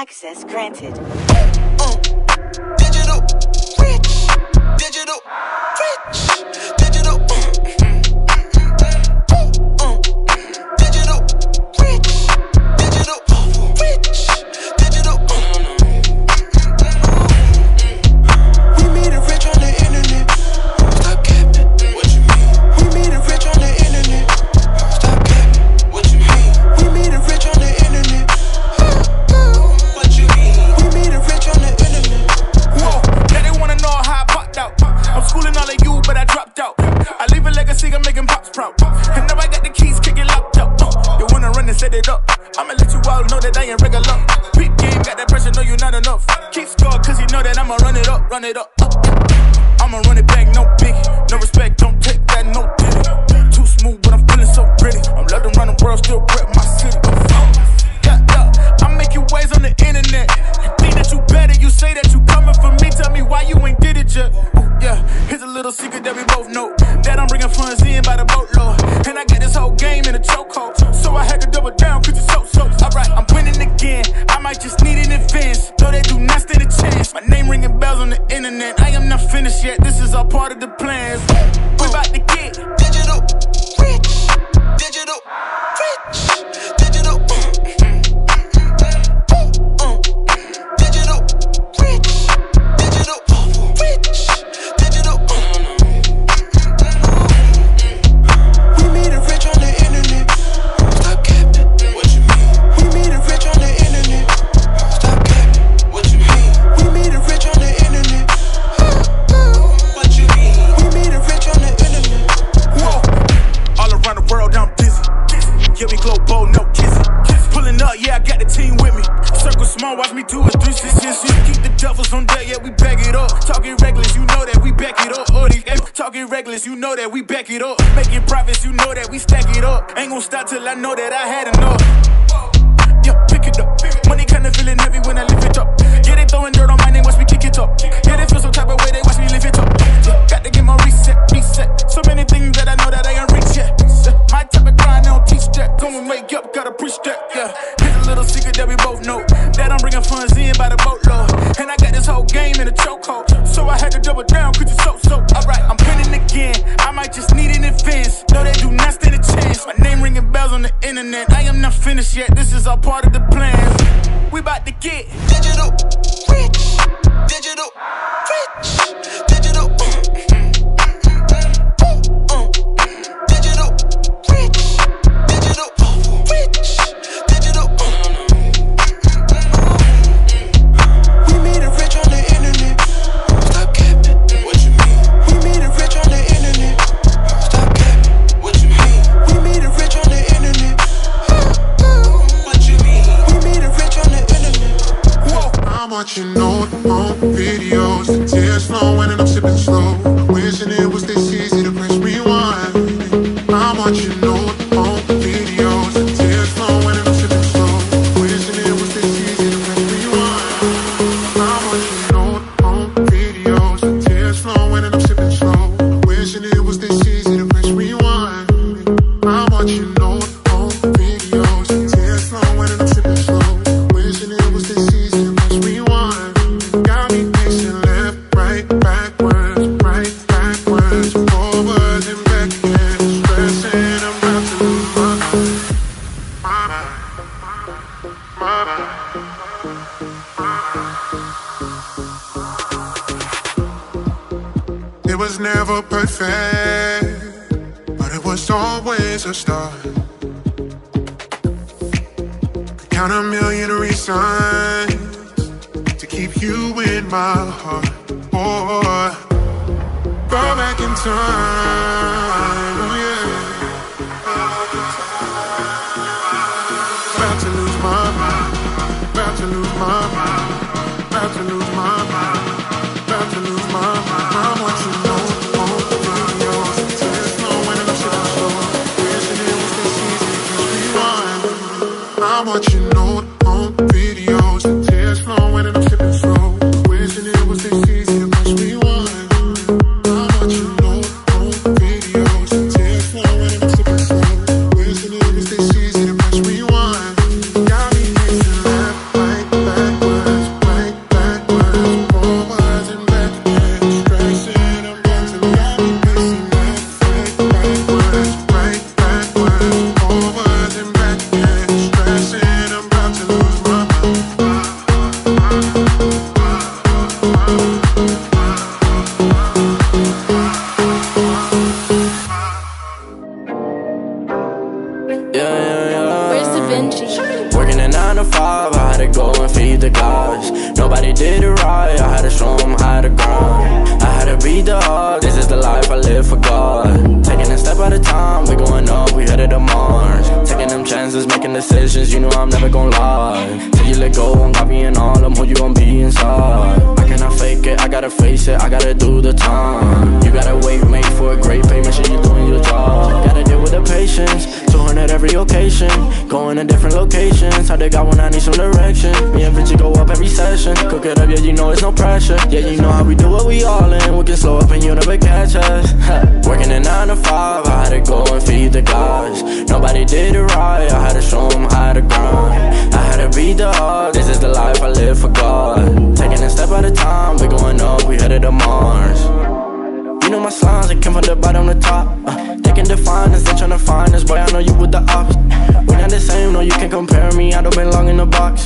Access granted. playing regular. Peak game, got that pressure, no, you not enough. Keep score, cause he know that I'ma run it up, run it up. I'ma run it back, no big, no respect, don't take that, no pity. Too smooth, but I'm feeling so pretty. I'm loving around the world, still grip myself. internet. I am not finished yet, this is all part of the plans. We about to give me Globo, no kissing. Pulling up, yeah, I got the team with me. Circle small, watch me do a 360. Keep the devils on deck, yeah, we back it up. Talking reckless, you know that we back it up. All these F talking reckless, you know that we back it up. Making profits, you know that we stack it up. Ain't gonna stop till I know that I had enough. Yeah, pick it up. Money kinda had to double down cause you're so, so alright. I'm pinning again, I might just need an advance. No, they do not stand a chance. My name ringing bells on the internet. I am not finished yet, this is all part of the plan. We about to get digital rich, digital rich. watching old home videos, the tears flowing and I'm sipping slow. count a million reasons to keep you in my heart. Or go back in time. Nobody did it right, I had to show them how to grind. I had to beat the odds, this is the life I live for God. Taking a step at a time, we going up, we headed to Mars. Taking them chances, making decisions, you know I'm never gonna lie. Till you let go, I'm copying all them, who you gonna be inside. I cannot fake it, I gotta face it, I gotta do the time. Going to different locations, how they got when I need some direction. Me and Vinci go up every session. Cook it up, yeah, you know it's no pressure. Yeah, you know how we do what we all in. We can slow up and you never catch us. Working a 9 to 5, I had to go and feed the guys. Nobody did it right, I had to show them how to grind. I had to beat the odds, this is the life I live for God. Taking a step at a time, we going up, we headed to Mars. You know my slimes, I came from the bottom to top. Uh, taking the finest, they tryna find us. Boy, I know you with the ops. We not the same, no, you can't compare me. I don't belong in the box.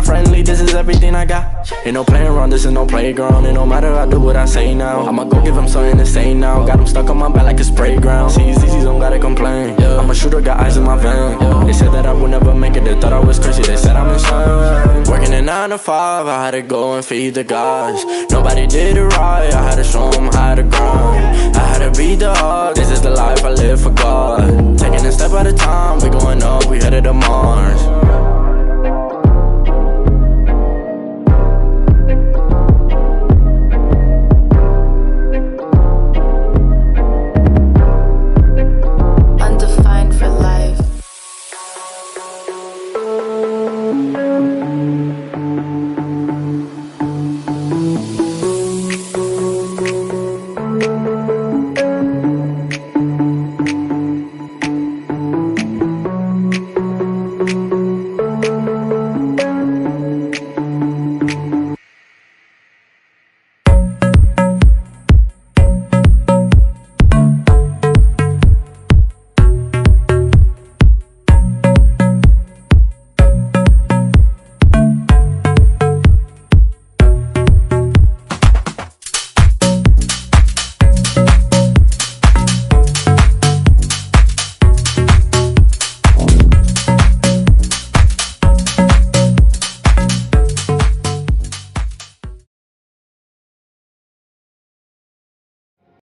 I'm friendly, this is everything I got. Ain't no playing around, this is no playground. It don't matter, I do what I say now. I'ma go give him something to say now. Got him stuck on my back like a Sprayground. See, these don't gotta complain. I'm a shooter, got eyes in my van. They said that I would never make it, they thought I was crazy. They said I'm insane. Working a 9 to 5, I had to go and feed the guys. Nobody did it right, I had to show them how to grind. I had to beat the odds. this is the life I live for God. Taking a step at a time, we going up, we headed to Mars.